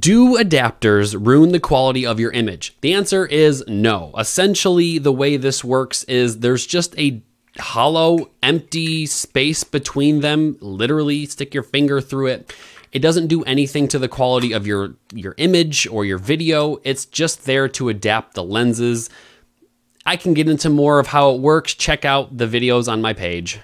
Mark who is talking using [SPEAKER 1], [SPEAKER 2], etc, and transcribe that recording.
[SPEAKER 1] Do adapters ruin the quality of your image? The answer is no. Essentially, the way this works is there's just a hollow, empty space between them. Literally, stick your finger through it. It doesn't do anything to the quality of your, your image or your video. It's just there to adapt the lenses. I can get into more of how it works. Check out the videos on my page.